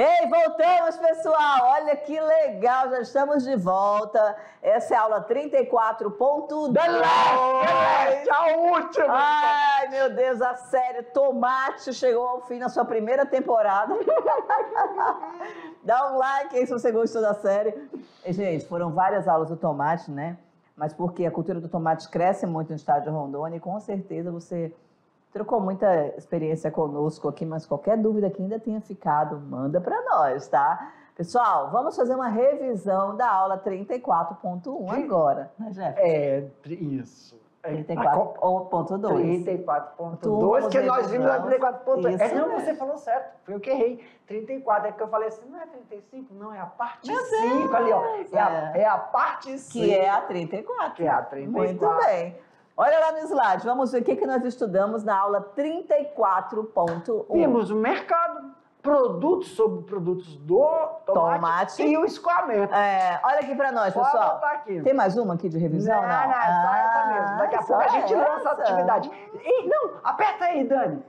Ei, voltamos, pessoal! Olha que legal, já estamos de volta. Essa é a aula 34.2. The last, a última! Ai, meu Deus, a série Tomate chegou ao fim na sua primeira temporada. Dá um like aí se você gostou da série. E, gente, foram várias aulas do tomate, né? Mas porque a cultura do tomate cresce muito no estado de Rondônia e com certeza você trocou muita experiência conosco aqui, mas qualquer dúvida que ainda tenha ficado, manda para nós, tá? Pessoal, vamos fazer uma revisão da aula 34.1 agora, né, Jeff? É, isso. 34.2. 34.2, que nós vimos na 34.2. Isso É, não, mesmo. você falou certo. Foi eu que errei. 34. É que eu falei assim, não é 35, não, é a parte Meu 5 ali, ó. É a, é. é a parte 5. Que é a 34. Que é a 34. Muito bem. Olha lá no slide, vamos ver o que, que nós estudamos na aula 34.1. Vimos o mercado, produtos sobre produtos do tomate, Tomate. e o escoamento. É, olha aqui pra nós, pessoal. aqui. Tem mais uma aqui de revisão? Não, Não, não, é só essa mesmo. Daqui a Ah, pouco a gente lança a essa. atividade. E, não, aperta aí, Dani.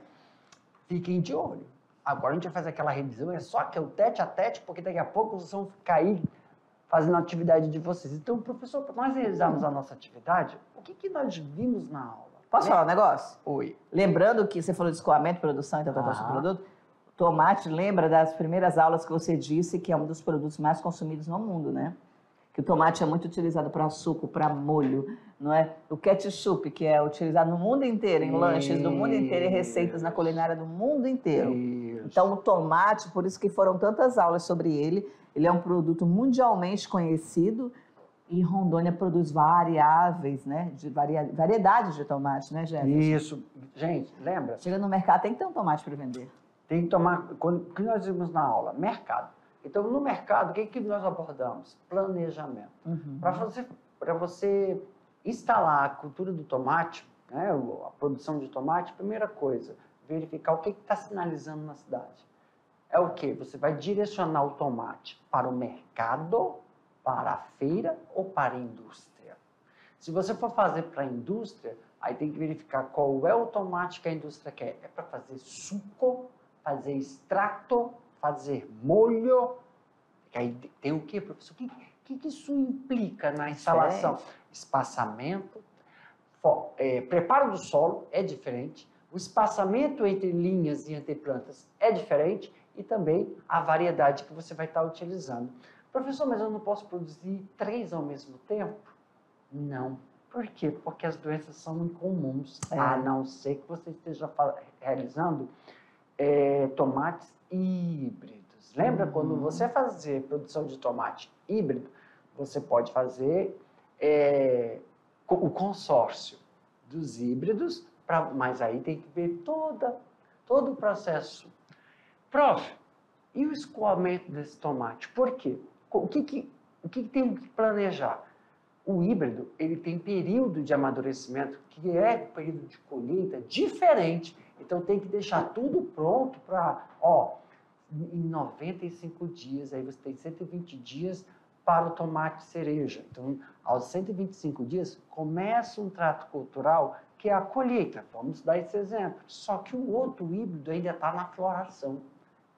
Fiquem de olho. Agora a gente vai fazer aquela revisão, é só que é o tete a tete, porque daqui a pouco vocês vão cair fazendo a atividade de vocês. Então, professor, para nós realizarmos a nossa atividade, o que, que nós vimos na aula? Posso Né? falar um negócio? Oi. Lembrando que você falou de escoamento, produção e tal, Ah. produto. Tomate, lembra das primeiras aulas que você disse que é um dos produtos mais consumidos no mundo, né? Que o tomate é muito utilizado para suco, para molho, não é? O ketchup, que é utilizado no mundo inteiro, em lanches do mundo inteiro, em receitas na culinária do mundo inteiro. Isso. Então, o tomate, por isso que foram tantas aulas sobre ele, ele é um produto mundialmente conhecido e Rondônia produz variáveis, né? De varia- variedades de tomate, né, Jéssica? Isso. Gente, lembra? Chega no mercado, tem que ter um tomate para vender. Tem que tomar. Quando, o que nós vimos na aula? Mercado. Então, no mercado, o que, que nós abordamos? Planejamento. Uhum. Para você, pra você instalar a cultura do tomate, né, a produção de tomate, primeira coisa, verificar o que está sinalizando na cidade. É o que? Você vai direcionar o tomate para o mercado, para a feira ou para a indústria. Se você for fazer para a indústria, aí tem que verificar qual é o tomate que a indústria quer. É para fazer suco, fazer extrato, fazer molho. Aí tem o que, professor? O que, que, que isso implica na instalação? Espaçamento, é, preparo do solo é diferente, o espaçamento entre linhas e entre plantas é diferente e também a variedade que você vai estar utilizando. Professor, mas eu não posso produzir três ao mesmo tempo? Não. Por quê? Porque as doenças são incomuns, É. a não ser que você esteja realizando é, tomates híbridos. Lembra Uhum. quando você fazer produção de tomate híbrido, você pode fazer é, o consórcio dos híbridos, pra, mas aí tem que ver toda, todo o processo. Prof, e o escoamento desse tomate? Por quê? O que, que, o que, que tem que planejar? O híbrido, ele tem período de amadurecimento, que é período de colheita diferente. Então tem que deixar tudo pronto para, ó, em 95 dias, aí você tem 120 dias para o tomate cereja. Então, aos 125 dias, começa um trato cultural que é a colheita. Vamos dar esse exemplo. Só que o outro híbrido ainda está na floração.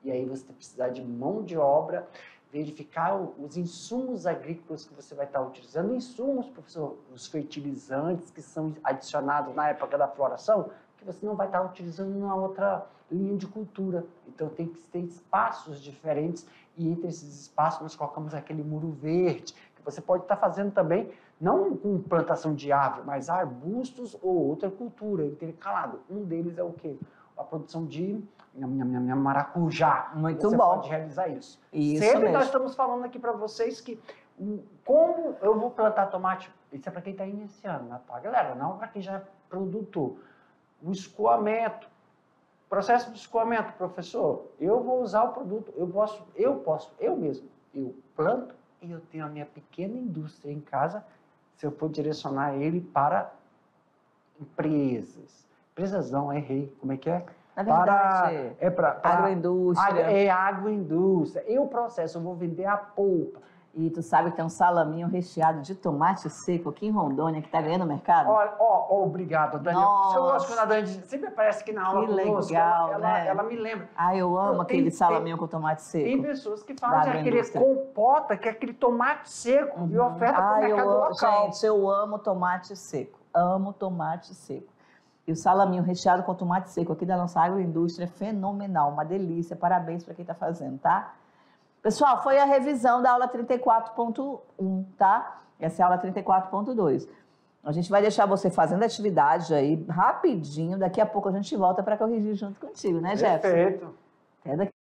E aí você vai precisar de mão de obra, verificar os insumos agrícolas que você vai estar utilizando. Insumos, professor, os fertilizantes que são adicionados na época da floração, que você não vai estar utilizando na outra linha de cultura. Então tem que ter espaços diferentes e entre esses espaços nós colocamos aquele muro verde, que você pode estar fazendo também, não com plantação de árvore, mas arbustos ou outra cultura intercalado. Um deles é o quê? A produção de nham, nham, nham, maracujá. Muito você bom. pode realizar isso. Isso Sempre mesmo. nós estamos falando aqui para vocês que hum, como eu vou plantar tomate, isso é para quem está iniciando, né, tá, galera? Não para quem já é produtor. O escoamento, processo de escoamento, professor, eu vou usar o produto, eu posso, eu posso, eu mesmo, eu planto e eu tenho a minha pequena indústria em casa, se eu for direcionar ele para empresas. Empresas não, errei, como é que é? Na Para, verdade, é para agroindústria. Agro- É agroindústria. Eu processo, eu vou vender a polpa. E tu sabe que tem um salaminho recheado de tomate seco aqui em Rondônia que tá ganhando mercado? Olha, ó, ó, obrigado, Daniel. Nossa. Eu gosto quando a Dani sempre aparece aqui na aula Que conosco. legal, ela, né? ela, ela me lembra. Ah, eu amo Tem- aquele tem- salaminho com tomate seco. Tem pessoas que fazem aquele agroindústria. compota, que é aquele tomate seco, e oferta Ah, o eu mercado amo, local. gente, eu amo tomate seco. Amo tomate seco. E o salaminho recheado com tomate seco aqui da nossa agroindústria é fenomenal, uma delícia. Parabéns para quem está fazendo, tá? Pessoal, foi a revisão da aula 34.1, tá? Essa é a aula 34.2. A gente vai deixar você fazendo atividade aí rapidinho. Daqui a pouco a gente volta para corrigir junto contigo, né, Jefferson? Perfeito. Até daqui.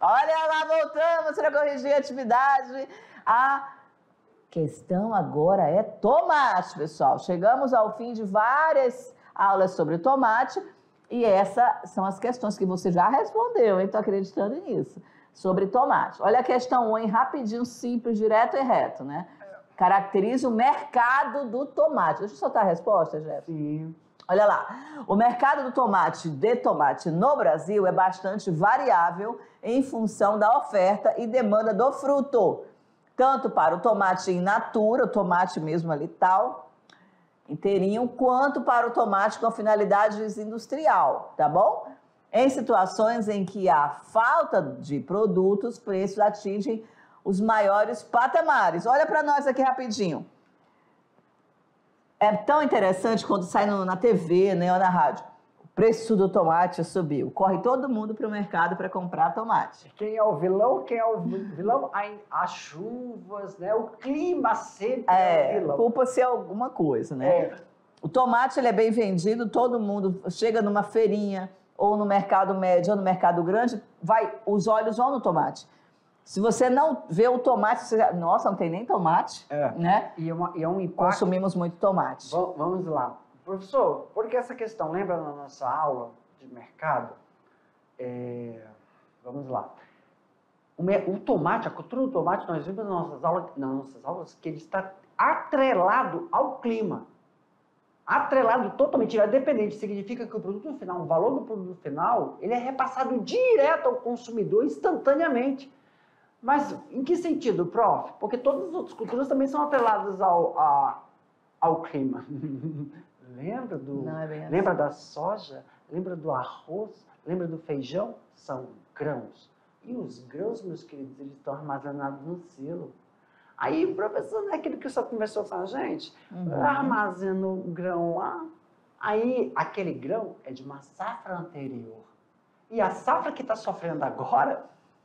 Olha lá, voltamos para corrigir a atividade. A questão agora é tomate, pessoal. Chegamos ao fim de várias aulas sobre tomate e essas são as questões que você já respondeu, hein? Tô acreditando nisso. Sobre tomate. Olha a questão 1, hein? rapidinho, simples, direto e reto, né? Caracteriza o mercado do tomate. Deixa eu soltar a resposta, Jeff. Sim. Olha lá, o mercado do tomate de tomate no Brasil é bastante variável em função da oferta e demanda do fruto, tanto para o tomate in natura, o tomate mesmo ali tal, inteirinho, quanto para o tomate com finalidades industrial, tá bom? Em situações em que há falta de produtos, preços atingem os maiores patamares. Olha para nós aqui rapidinho. É tão interessante quando sai no- na TV, né, ou na rádio. O preço do tomate subiu. Corre todo mundo para o mercado para comprar tomate. Quem é o vilão? Quem é o vi- vilão? As chuvas, né? O clima sempre é, É, o vilão. culpa-se alguma coisa, né? É, O tomate ele é bem vendido, todo mundo chega numa feirinha ou no mercado médio ou no mercado grande, vai, os olhos vão no tomate. Se você não vê o tomate, você nossa, não tem nem tomate, É. né? e, é uma- e é um impacto. Consumimos muito tomate. Va- Vamos lá. Professor, porque essa questão, lembra na nossa aula de mercado? É, Vamos lá. O, tomate, a cultura do tomate, nós vimos nas nossas aulas, nas nossas aulas que ele está atrelado ao clima. Atrelado totalmente, ele é dependente. Significa que o produto final, o valor do produto final, ele é repassado direto ao consumidor instantaneamente. Mas em que sentido, prof? Porque todas as outras culturas também são atreladas ao, a- ao clima. Lembra do, Não é assim. lembra da soja? Lembra do arroz? Lembra do feijão? São grãos. E os grãos, meus queridos, eles estão armazenados no silo. Aí, professor, não é aquilo que o senhor conversou com a gente? Uhum. Armazena o grão lá. Aí, aquele grão é de uma safra anterior. E a safra que está sofrendo agora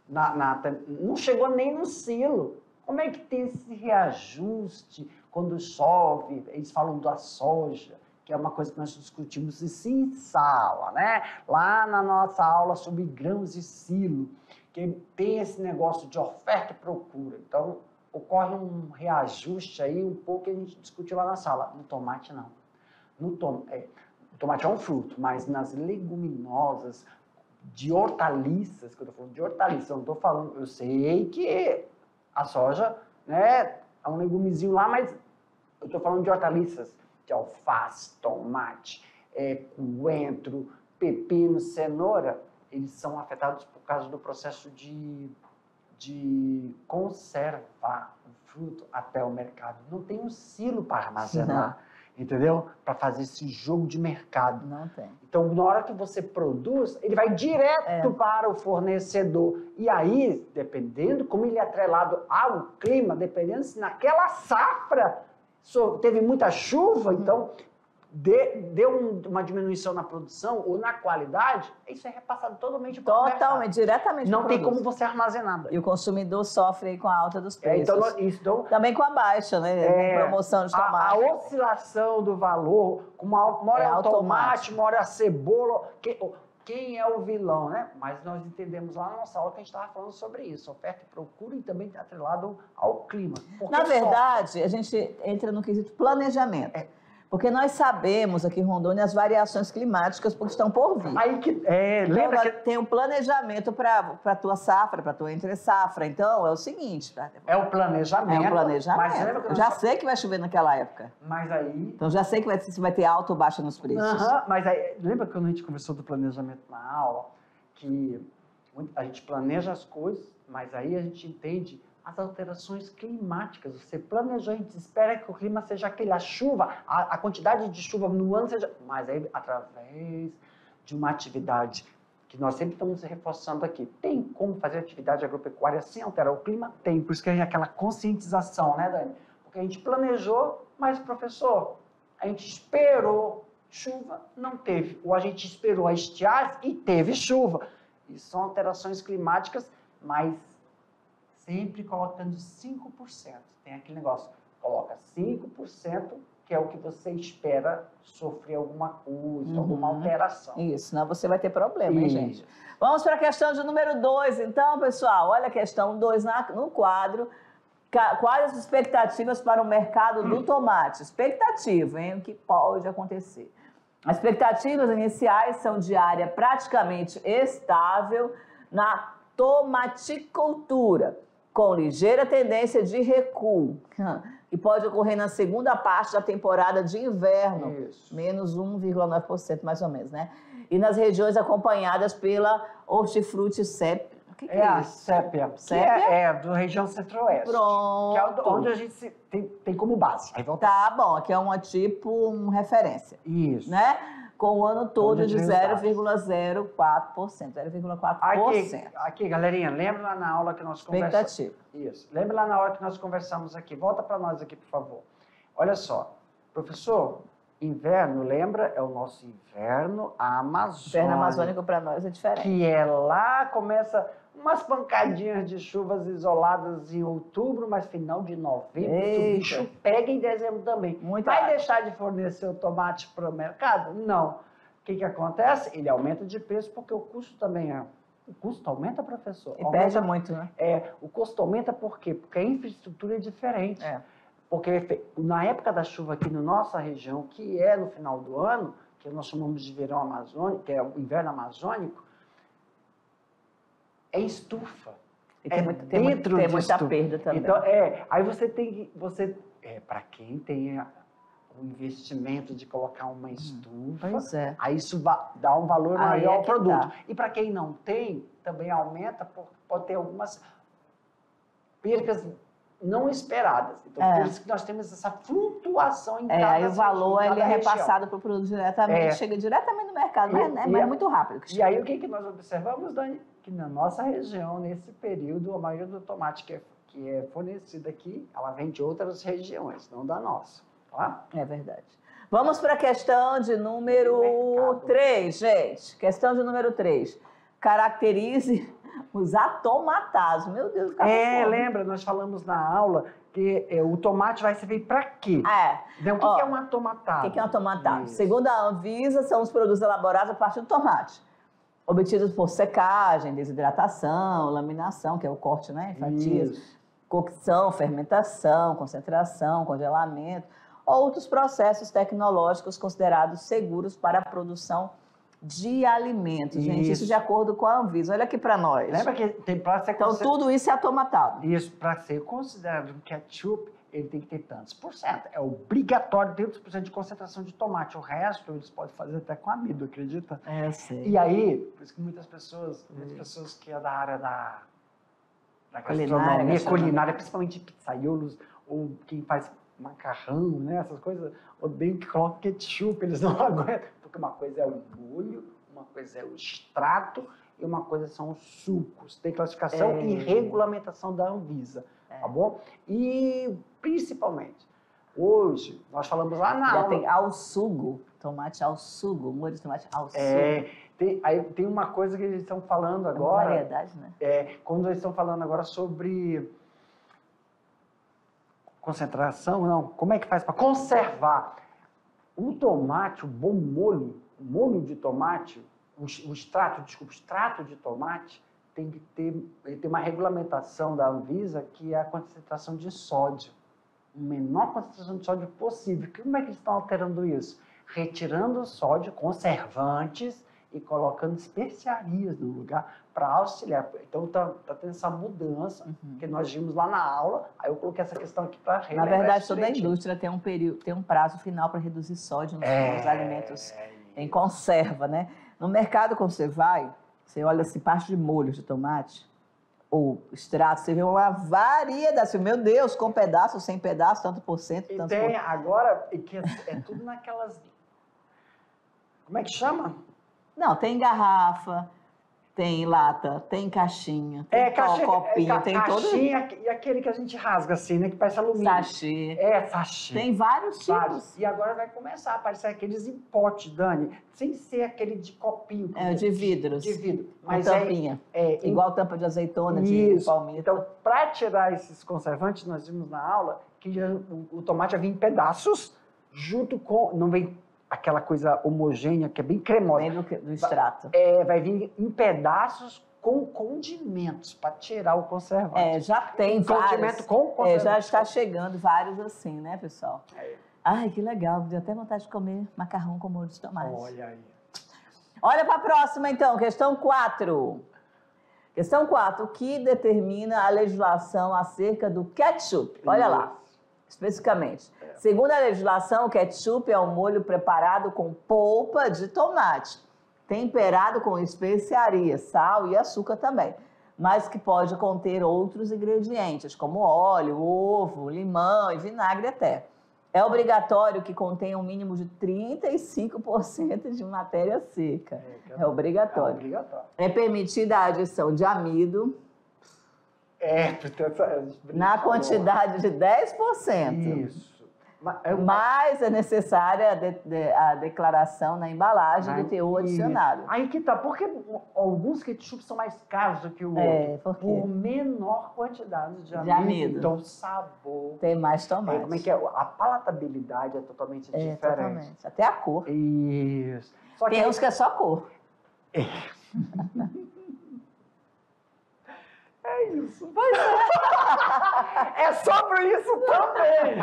na- na- não chegou nem no silo. Como é que tem esse reajuste quando chove? Eles falam da soja, que é uma coisa que nós discutimos em sala, né? Lá na nossa aula sobre grãos e silo, que tem esse negócio de oferta e procura. Então, ocorre um reajuste aí, um pouco que a gente discutiu lá na sala. No tomate, não. No tom, é, o tomate é um fruto, mas nas leguminosas, de hortaliças, que eu estou falando de hortaliças, eu não estou falando, eu sei que a soja né, é um legumezinho lá, mas eu estou falando de hortaliças, de alface, tomate, é, coentro, pepino, cenoura, eles são afetados por causa do processo de, de conservar o fruto até o mercado. Não tem um silo para armazenar, entendeu? Para fazer esse jogo de mercado. Não tem. Então, na hora que você produz, ele vai direto É. para o fornecedor. E aí, dependendo como ele é atrelado ao clima, dependendo se naquela safra teve muita chuva, então de- deu um- uma diminuição na produção ou na qualidade, isso é repassado totalmente para. Totalmente, diretamente Não tem produto. como você armazenar. E o consumidor sofre aí com a alta dos É, preços. então, nós- isso, então, Também com a baixa, né? É, Promoção de a, tomate. a oscilação do valor, uma, uma hora É é, tomate, uma hora é a cebola. Quem, quem é o vilão, né? Mas nós entendemos lá na nossa aula que a gente estava falando sobre isso. Oferta e procura e também atrelado ao clima. Na só- verdade, a gente entra no quesito planejamento. É. Porque nós sabemos aqui em Rondônia as variações climáticas porque estão por vir. Aí que. É, Então, lembra ela que. tem um planejamento para a tua safra, para a tua entre safra. Então, é o seguinte, tá? É o é planejamento. planejamento. Mas lembra que Eu já fa- sei que vai chover naquela época. Mas aí. Então, já sei que vai, se vai ter alta ou baixa nos preços. Aham, mas aí, lembra quando a gente conversou do planejamento na aula? Que a gente planeja as coisas, mas aí a gente entende as alterações climáticas. Você planejou, a gente espera que o clima seja aquele, a chuva, a, a quantidade de chuva no ano seja. Mas aí, através de uma atividade que nós sempre estamos reforçando aqui, tem como fazer atividade agropecuária sem alterar o clima? Tem, por isso que é aquela conscientização, né, Dani? Porque a gente planejou, mas, professor, a gente esperou chuva, não teve. Ou a gente esperou a estiagem e teve chuva. E são alterações climáticas, mas sempre colocando 5%. Tem aquele negócio, coloca 5%, que é o que você espera sofrer alguma coisa, alguma Uhum. alteração. Isso, senão você vai ter problema, hein, gente? Vamos para a questão de número 2, então, pessoal. Olha a questão 2 no quadro. Quais as expectativas para o mercado do tomate? Expectativa, hein? O que pode acontecer? As expectativas iniciais são de área praticamente estável na tomaticultura, com ligeira tendência de recuo, que pode ocorrer na segunda parte da temporada de inverno Isso. menos 1,9% mais ou menos, né? E nas regiões acompanhadas pela hortifruti. O que, que É é, a isso? sépia, que Sépia? é, é do região centro-oeste. Pronto. Que é onde- a gente tem, tem como base. Aí volta. Tá bom, aqui é uma tipo uma referência, Isso. né? Com o ano todo de tem os dados. 0,04%, 0,4%. Aqui, aqui, galerinha, lembra lá na aula que nós conversamos? Expectativa. Isso. Lembra lá na hora que nós conversamos aqui. Volta para nós aqui, por favor. Olha só. Professor, inverno, lembra? É o nosso inverno amazônico. Inverno amazônico para nós é diferente. Que é lá, começa umas pancadinhas de chuvas isoladas em outubro, mas final de novembro, o bicho pega em dezembro também. Muito Vai água. deixar de fornecer o tomate para o mercado? Não. O que, que acontece? Ele aumenta de preço porque o custo também é. O custo aumenta, professor? E Aumenta perde muito, né? é, o custo aumenta por quê? Porque a infraestrutura é diferente. É. Porque na época da chuva aqui na nossa região, que é no final do ano, que nós chamamos de verão amazônico, que é o inverno amazônico, é estufa. E tem, É muito, tem, muito- dentro tem disso muita tudo. perda também. Então, é, aí você tem que, você, é, para quem tem a- o investimento de colocar uma estufa, pois é. Aí isso dá um valor Aí maior é ao produto. tá. E para quem não tem, também aumenta, pode ter algumas percas não esperadas. Então, É. por isso que nós temos essa flutuação em É, cada aí o valor ele é repassado para o produto diretamente, É. chega diretamente no mercado, E- mas, né, mas é muito rápido. E aí o que, que nós observamos, Dani? Que na nossa região, nesse período, a maioria do tomate que é, que é fornecido aqui, ela vem de outras regiões, não da nossa. Tá? É verdade. Vamos para a questão de número Mercado. 3, gente. Questão de número 3. Caracterize os atomatados. Meu Deus, ficava É, fome. lembra, nós falamos na aula que é, o tomate vai servir para quê? É. Então, o que, Ó, que é um atomatado? O que é um tomatado? Isso. Segundo a Anvisa, são os produtos elaborados a partir do tomate. Obtidos por secagem, desidratação, laminação, que é o corte, né? em Fatias. Isso. cocção, fermentação, concentração, congelamento, outros processos tecnológicos considerados seguros para a produção de alimentos. Gente, isso Isso. de acordo com a Anvisa. Olha aqui para nós. Lembra que tem para ser Então, consider- tudo isso é atomatado. Isso, para ser considerado um ketchup, ele tem que ter tantos por cento. É obrigatório tantos por cento de concentração de tomate. O resto eles podem fazer até com amido, acredita? É, sei. E aí, por isso que muitas pessoas, Hum. muitas pessoas que é da área da, da Culinária, gastronomia, gastronomia. culinária, principalmente pizzaiolos, ou quem faz macarrão, né, essas coisas, odeiam que coloque ketchup, eles não aguentam. Porque uma coisa é o molho, uma coisa é o extrato e uma coisa são os sucos. Tem classificação É. e regulamentação da Anvisa, tá bom? E, principalmente, hoje, nós falamos lá na Já aula... tem ao sugo, tomate ao sugo, molho de tomate ao sugo. É, tem, aí tem uma coisa que eles estão falando É uma agora, variedade, né? é, quando eles estão falando agora sobre concentração, não, como é que faz para conservar o tomate, o bom molho, o molho de tomate, o extrato, desculpa, extrato de tomate tem que ter, tem uma regulamentação da Anvisa que é a concentração de sódio. uma menor concentração de sódio possível. Como é que eles estão alterando isso? Retirando o sódio, conservantes e colocando especiarias no lugar para auxiliar. Então está tá tendo essa mudança Uhum. que nós vimos lá na aula. Aí eu coloquei essa questão aqui para Na verdade, toda a indústria tem um período, tem um prazo final para reduzir sódio nos, É. nos alimentos em conserva, né? No mercado, quando você vai, você olha assim, parte de molho de tomate ou extrato, você vê uma variedade. Meu Deus, com pedaço, sem pedaço, tanto por cento, E tanto tem por... agora, e que é, é tudo naquelas. Como é que chama? Não, tem garrafa, tem lata, tem caixinha, tem É, caixa, copinho, é, tem todo caixinha e aquele que a gente rasga assim, né? Que parece alumínio. sachê. É, sachê. Tem vários Vários. tipos. E agora vai começar a aparecer aqueles em pote, Dani, sem ser aquele de copinho. É, de vidros. De vidro. Com Mas é, tampinha. é Igual tampa de azeitona, de Isso. palmito. Então, para tirar esses conservantes, nós vimos na aula que o, o tomate já vem em pedaços, junto com. Não vem aquela coisa homogênea, que é bem cremosa. Que- do extrato. É, vai vir em pedaços com condimentos, para tirar o conservante. É, já tem Um vários. condimento com É, conservante. já está chegando vários assim, né, pessoal? É. Ai, que legal. Deu até vontade de comer macarrão com molho de tomate. Olha aí. Olha para a próxima, então. Questão 4. Questão 4. O que determina a legislação acerca do ketchup? Olha lá, especificamente. Segundo a legislação, o ketchup é um molho preparado com polpa de tomate, temperado com especiarias, sal e açúcar também, mas que pode conter outros ingredientes, como óleo, ovo, limão e vinagre até. É obrigatório que contenha um mínimo de 35% de matéria seca. É É obrigatório. obrigatório. É permitida a adição de amido É, na quantidade de 10%. Isso. Mas é é necessária a, de- de- a declaração na embalagem do teor adicionado. Aí que tá, porque alguns ketchup são mais caros do que o É, outro. por? Por menor quantidade de De amido. Então, sabor. Tem mais É, tomate. como é que é? A palatabilidade é totalmente É, diferente. totalmente. Até a cor. Isso. Só que Tem uns que é só cor. é isso. é sobre isso também.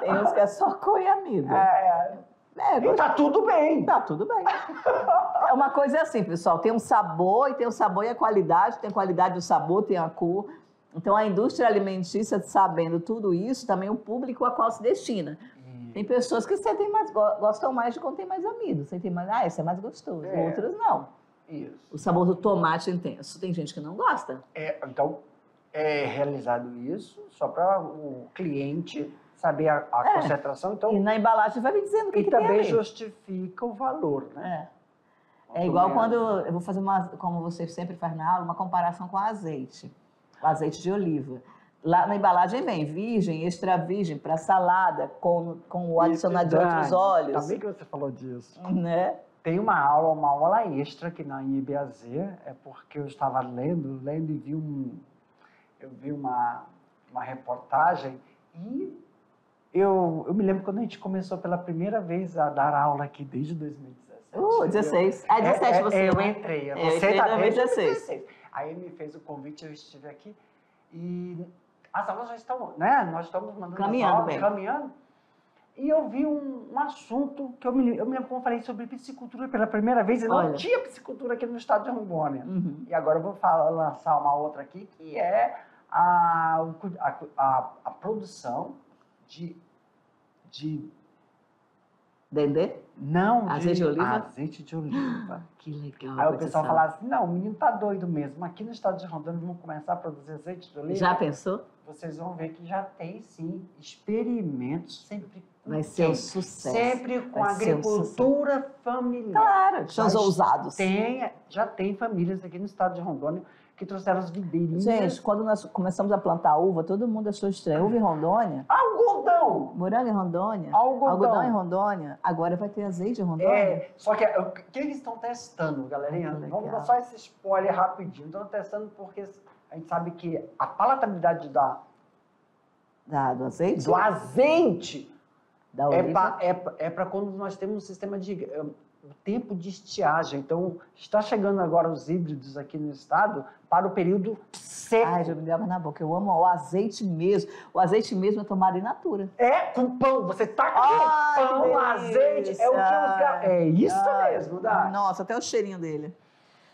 Tem uns que é só cor e amido. é, É, e tá tudo bem. Tá, tudo bem. É uma coisa assim, pessoal. Tem um sabor e tem o sabor e a qualidade. Tem a qualidade do sabor, tem a cor. Então, a indústria alimentícia, sabendo tudo isso, também o público a qual se destina. Tem pessoas que sentem mais, go- gostam mais de quando tem mais amido. Sentem mais, ah, esse é mais gostoso. É. Outros não. Isso. O sabor do tomate intenso. Tem gente que não gosta. É, então, é realizado isso só para o cliente saber a, a É. concentração. Então, E na embalagem vai me dizendo o que, e que também justifica o valor, né? É. É igual quando eu vou fazer uma, como você sempre faz na aula, uma comparação com azeite, o azeite de oliva. Lá na embalagem vem virgem, extra virgem, para salada, com, com o adicionar de outros óleos. Também que você falou disso. Né? Tem uma aula, uma aula extra aqui na IBAZ, é porque eu estava lendo, lendo e vi um, eu vi uma, uma reportagem e eu, eu me lembro quando a gente começou pela primeira vez a dar aula aqui desde 2017. Uh, 16. Ah, 17 É, é, você. Eu né? entrei. É, eu Você entrei tá desde 2016. 2016. Aí ele me fez o convite, eu estive aqui e as aulas já estão, né? Nós estamos mandando as Caminhando aulas, bem. caminhando. E eu vi um, um assunto que eu me, eu me lembro como falei sobre piscicultura pela primeira vez e não tinha piscicultura aqui no estado de Rondônia. Uhum. E agora eu vou falar, lançar uma outra aqui, que é a, a, a, a produção de, de Dendê? não Azeite de oliva? azeite de oliva. Que legal. Aí o pessoal falava assim, não, o menino tá doido mesmo. Aqui no estado de Rondônia vamos começar a produzir azeite de oliva. Já pensou? Vocês vão ver que já tem sim experimentos sempre com Vai ser um sucesso. Sempre com Vai ser um agricultura familiar. Claro, são ousados. Tem, já tem famílias aqui no estado de Rondônia que trouxeram as videirinhas. Gente, quando nós começamos a plantar uva, todo mundo achou estranho. Uva em Rondônia, Algodão! morango em Rondônia, Algodão. algodão em Rondônia, agora vai ter azeite em Rondônia. É, só que o que eles estão testando, galerinha? Ah, Vamos dar só esse spoiler rapidinho. Estão testando porque a gente sabe que a palatabilidade da, Da, do azeite? do azeite Da é para é, é pra quando nós temos um sistema de. O tempo de estiagem. Então, está chegando agora os híbridos aqui no estado para o período seco. Ai, já me deu água na boca. Eu amo o azeite mesmo. O azeite mesmo é tomado in natura. É, com pão. Você taca Ai, pão, azeite. É o que delícia. É isso Ai, mesmo, Dá. Nossa, até o cheirinho dele.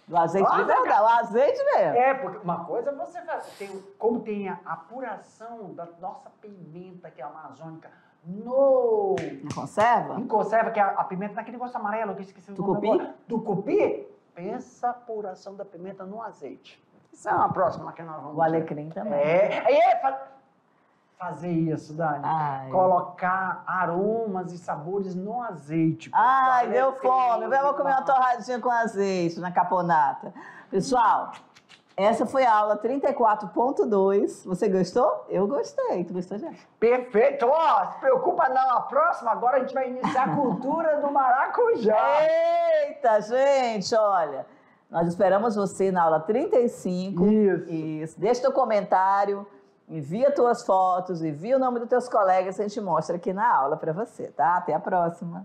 Do azeite de Olha, verdade. O azeite mesmo. É, porque uma coisa você faz, tem, como tem a apuração da nossa pimenta, que é amazônica, no. Não conserva? Em conserva, que é a, pimenta naquele negócio amarelo, que eu esqueci o nome agora. Tucupi? Pensa a apuração da pimenta no azeite. Isso é uma próxima que nós vamos O alecrim também. É, é, fa- fazer isso, Dani. Ai. Colocar aromas e sabores no azeite. Ai, Do deu fome. Vamos comer uma torradinha com azeite na caponata. Pessoal, essa foi a aula 34.2. Você gostou? Eu gostei. Tu gostou, já? Perfeito. Ó, se preocupa não, a próxima agora a gente vai iniciar a cultura do maracujá. Eita, gente, olha. Nós esperamos você na aula 35. Isso. Isso. Deixa teu comentário, envia tuas fotos, envia o nome dos teus colegas, a gente mostra aqui na aula para você, tá? Até a próxima.